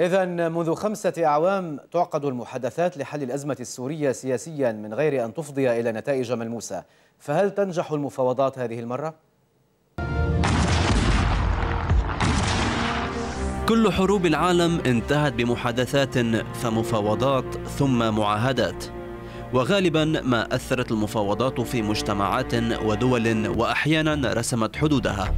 إذا منذ خمسة أعوام تعقد المحادثات لحل الأزمة السورية سياسيا من غير أن تفضي إلى نتائج ملموسة فهل تنجح المفاوضات هذه المرة؟ كل حروب العالم انتهت بمحادثات فمفاوضات ثم معاهدات. وغالبا ما أثرت المفاوضات في مجتمعات ودول وأحيانا رسمت حدودها.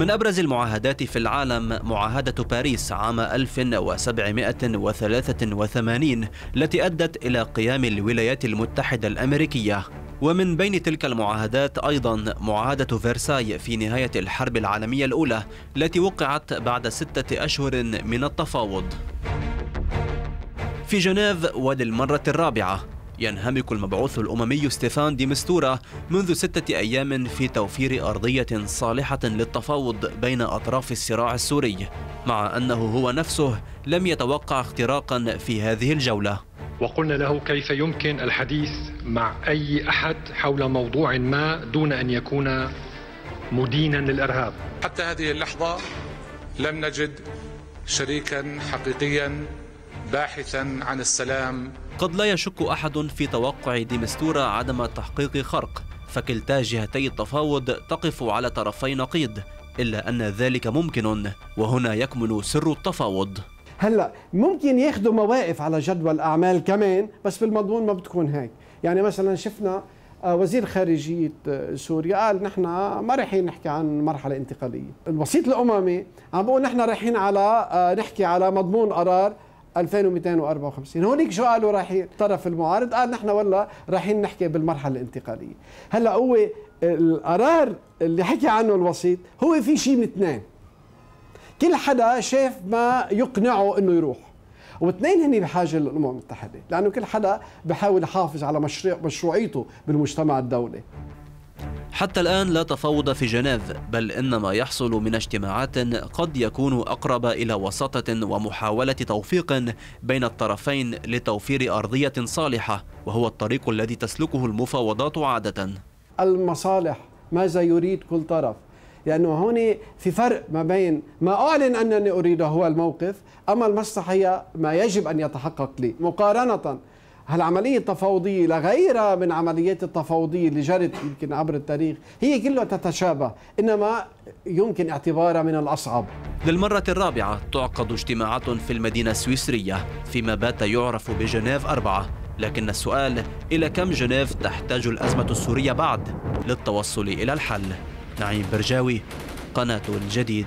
من أبرز المعاهدات في العالم معاهدة باريس عام 1783 التي أدت إلى قيام الولايات المتحدة الأمريكية. ومن بين تلك المعاهدات أيضا معاهدة فرساي في نهاية الحرب العالمية الأولى التي وقعت بعد ستة أشهر من التفاوض. في جنيف وللمرة الرابعة ينهمك المبعوث الأممي ستيفان دي مستورا منذ ستة أيام في توفير أرضية صالحة للتفاوض بين أطراف الصراع السوري مع أنه هو نفسه لم يتوقع اختراقا في هذه الجولة. وقلنا له كيف يمكن الحديث مع أي أحد حول موضوع ما دون أن يكون مدينا للإرهاب. حتى هذه اللحظة لم نجد شريكا حقيقيا باحثا عن السلام. قد لا يشك أحد في توقع ديمستورا عدم تحقيق خرق فكلتا جهتي التفاوض تقف على طرفي نقيض إلا أن ذلك ممكن وهنا يكمن سر التفاوض. هلأ ممكن ياخذوا مواقف على جدول أعمال كمان بس في المضمون ما بتكون هيك. يعني مثلا شفنا وزير خارجية سوريا قال نحن ما رايحين نحكي عن مرحلة انتقالية. الوسيط الأممي عم بقول نحن رايحين على نحكي على مضمون قرار 2254 هونيك شو قالوا رايحين الطرف المعارض. قال نحن والله رايحين نحكي بالمرحلة الانتقالية. هلأ هو القرار اللي حكي عنه الوسيط هو في شيء من اثنين. كل حدا شاف ما يقنعه إنه يروح. واثنين هني بحاجة للأمم المتحدة لأنه كل حدا بحاول يحافظ على مشروع مشروعيته بالمجتمع الدولي. حتى الآن لا تفاوض في جنيف بل إن ما يحصل من اجتماعات قد يكون أقرب إلى وساطة ومحاولة توفيق بين الطرفين لتوفير أرضية صالحة وهو الطريق الذي تسلكه المفاوضات عادة. المصالح ماذا يريد كل طرف؟ لأنه هون في فرق ما بين ما أعلن أنني أريده هو الموقف أما المصلحة هي ما يجب أن يتحقق لي مقارنة هالعملية التفاوضية لغيرها من عمليات التفاوضية اللي جرت يمكن عبر التاريخ هي كلها تتشابه إنما يمكن اعتبارها من الأصعب. للمرة الرابعة تعقد اجتماعات في المدينة السويسرية فيما بات يعرف بجنيف أربعة لكن السؤال إلى كم جنيف تحتاج الأزمة السورية بعد؟ للتوصل إلى الحل. نعيم برجاوي قناة الجديد.